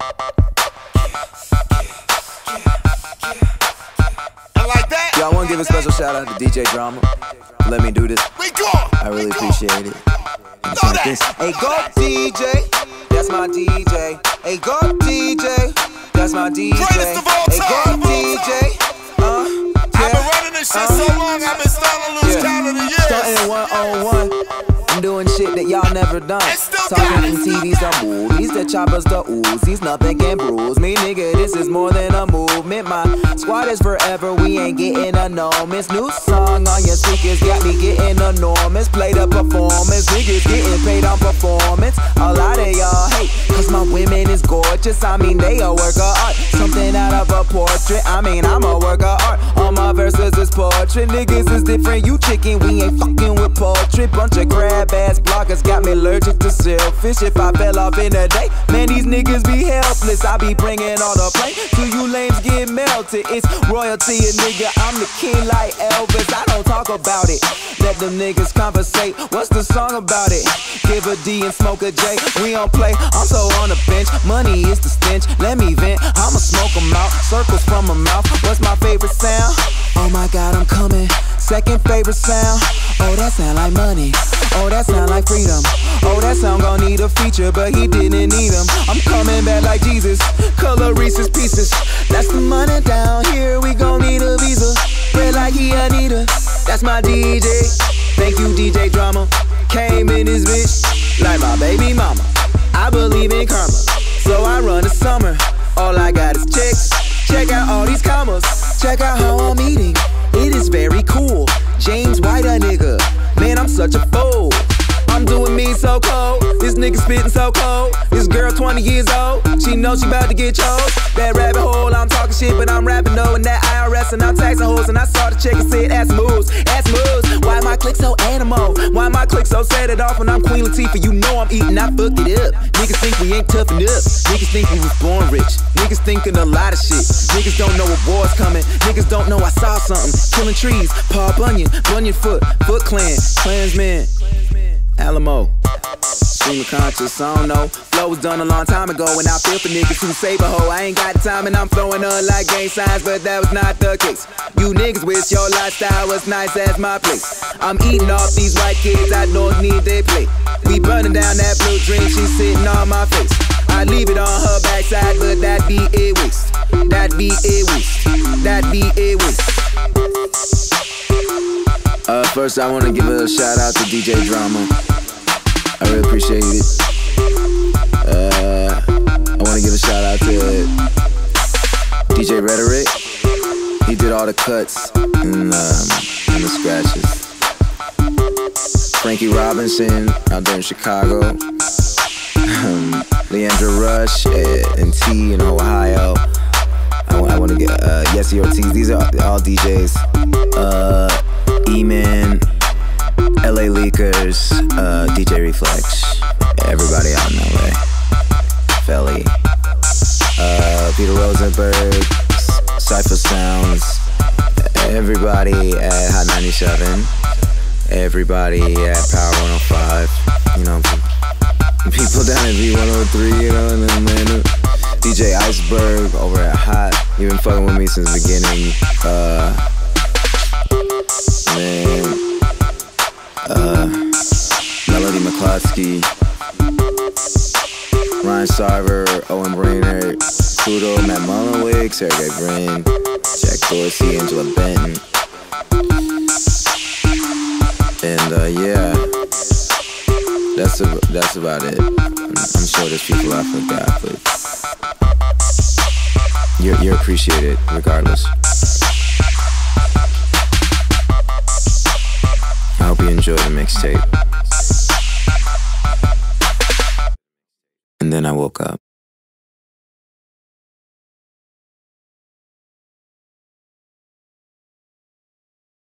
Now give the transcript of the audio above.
I like. Yo, I want to give a special shout out to DJ Drama. Let me do this. We go. I really appreciate it. Know that. Hey, go DJ. That's my DJ. Hey, go DJ. That's my DJ. Greatest of all Hey, go. DJ. Uh, yeah. I've been running this shit so long, I've been starting to lose count of the years. Starting one on one. I'm doing shit that y'all never done. And still got Talking from TVs to movies, the choppers to Uzis, nothing can bruise me, nigga. This is more than a movement. My squad is forever, we ain't getting enormous. New song on your speakers got me getting enormous. Play the performance, niggas getting paid on performance. A lot of I mean, they a work of art. Something out of a portrait. I mean, I'm a work of art. All my verses is portrait. Niggas is different, you chicken, we ain't fucking with poultry. Bunch of crab ass bloggers got me allergic to selfish. If I fell off in a day, man, these niggas be helpless. I be bringing all the blame to you get melted. It's royalty, and nigga, I'm the king like Elvis. I don't talk about it. Let them niggas conversate. What's the song about it? Give a D and smoke a J. We don't play. I'm so on the bench. Money is the stench. Let me vent. I'ma smoke 'em out. Circles from my mouth. What's my favorite sound? Oh my god, I'm coming. Second favorite sound. Oh, that sound like money. Oh, that sound like freedom. Oh, that sound gon' need a feature, but he didn't need need 'em. I'm coming back like Jesus. Color Reese's pieces. That's the money down here. We gon' need a visa. Red like he Anita. That's my DJ. Thank you, DJ Drama. Came in this bitch like my baby mama. I believe in karma, so I run the summer. All I got is checks. Check out all these commas. Check out how I'm eating. It is very cool. So cold. This nigga spitting so cold. This girl 20 years old. She know she about to get chose. That rabbit hole, I'm talking shit, but I'm rapping. And that IRS and I'm taxing hoes. And I saw the chick and said, ass moves, ass moves. Why my click so animal? Why my click so set it off when I'm Queen Latifah? You know I'm eating, I fucked it up. Niggas think we ain't tough enough. Niggas think we was born rich. Niggas thinking a lot of shit. Niggas don't know what war's coming. Niggas don't know I saw something. Killing trees, Paul Bunyan, Bunyan Foot, Foot Clan, Klansman. Alamo. Stream of conscious, I don't know. Flow was done a long time ago, and I feel for niggas who save a hoe. I ain't got time, and I'm like signs, but that was not the case. You niggas wish your lifestyle was nice as my place. I'm eating off these white kids, I don't need their plate. We burning down that blue dream, sitting on my face. I leave it on her backside, but that be a waste. That be a waste. That be a waste. Uh, first, I want to give a shout out to DJ Drama. I really appreciate it. Uh, I want to give a shout out to DJ Rhetoric. He did all the cuts and, um, and the scratches. Frankie Robinson out there in Chicago. Um, Leandra Rush and T in Ohio. I, want to get uh, Yesi Ortiz. These are all DJs. Uh, E-Man, LA Leakers, uh, DJ Reflex, everybody out in LA. Felly, uh, Peter Rosenberg, Cipha Sounds, everybody at Hot 97, everybody at Power 105, you know, people down at V103, you know, and then man, DJ Iceberg over at Hot, you've been fucking with me since the beginning. Uh, man, Melody Ryan Sarver, Owen Brainerd, Kudo, Matt Mullenweg, Sergey Brin, Jack Dorsey, Angela Benton. And uh, yeah, that's that's about it. I'm, I'm sure there's people I forgot, but you're, you're appreciated regardless. I hope you enjoy the mixtape. And then I woke up.